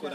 What.